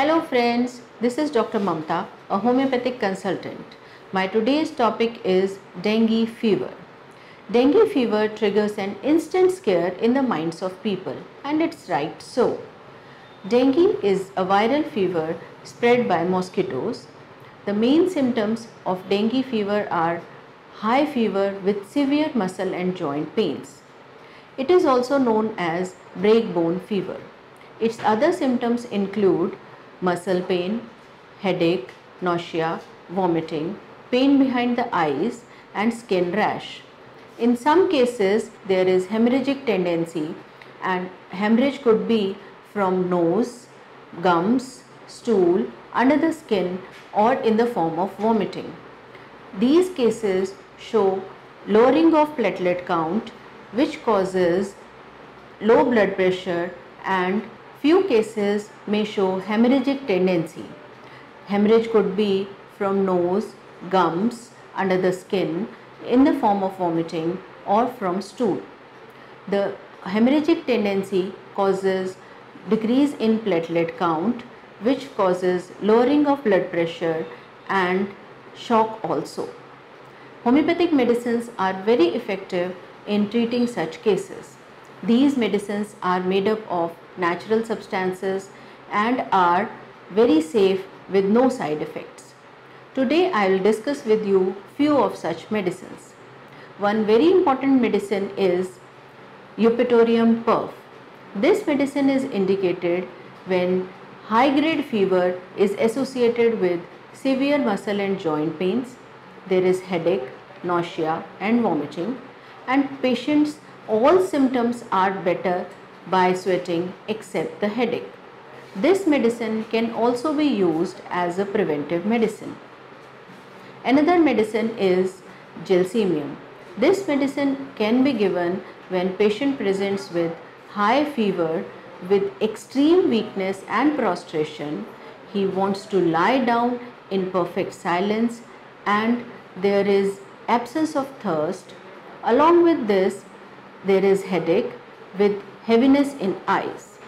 Hello friends, this is Dr. Mamta, a homeopathic consultant. My today's topic is dengue fever. Dengue fever triggers an instant scare in the minds of people and it's right so. Dengue is a viral fever spread by mosquitoes. The main symptoms of dengue fever are high fever with severe muscle and joint pains. It is also known as break bone fever. Its other symptoms include muscle pain, headache, nausea, vomiting, pain behind the eyes and skin rash. In some cases there is hemorrhagic tendency and hemorrhage could be from nose, gums, stool, under the skin or in the form of vomiting. These cases show lowering of platelet count which causes low blood pressure and few cases may show hemorrhagic tendency. Hemorrhage could be from nose, gums, under the skin in the form of vomiting or from stool. The hemorrhagic tendency causes decrease in platelet count which causes lowering of blood pressure and shock also. Homeopathic medicines are very effective in treating such cases. These medicines are made up of natural substances and are very safe with no side effects. Today I will discuss with you few of such medicines. One very important medicine is Eupatorium perf. This medicine is indicated when high grade fever is associated with severe muscle and joint pains, there is headache, nausea and vomiting and patients all symptoms are better by sweating except the headache. This medicine can also be used as a preventive medicine. Another medicine is gelsemium. This medicine can be given when patient presents with high fever with extreme weakness and prostration. He wants to lie down in perfect silence and there is absence of thirst. Along with this, there is headache with heaviness in eyes.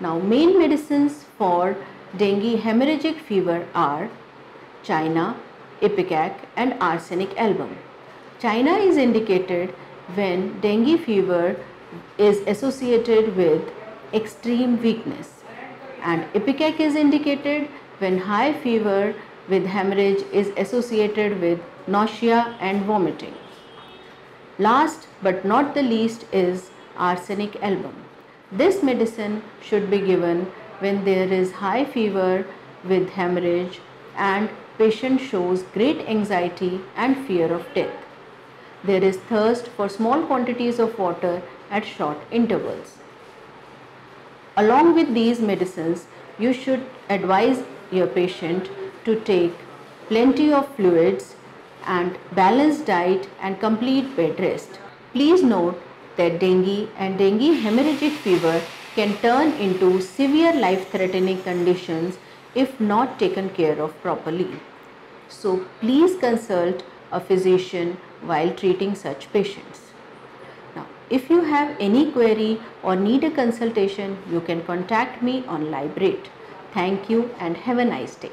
Now main medicines for dengue hemorrhagic fever are China, Ipecac and arsenic album. China is indicated when dengue fever is associated with extreme weakness and Ipecac is indicated when high fever with hemorrhage is associated with nausea and vomiting. Last but not the least is arsenic album. This medicine should be given when there is high fever with hemorrhage and patient shows great anxiety and fear of death. There is thirst for small quantities of water at short intervals. Along with these medicines, you should advise your patient to take plenty of fluids and balanced diet and complete bed rest. Please note that dengue and dengue hemorrhagic fever can turn into severe life-threatening conditions if not taken care of properly. So please consult a physician while treating such patients. Now, if you have any query or need a consultation, you can contact me on Lybrate. Thank you and have a nice day.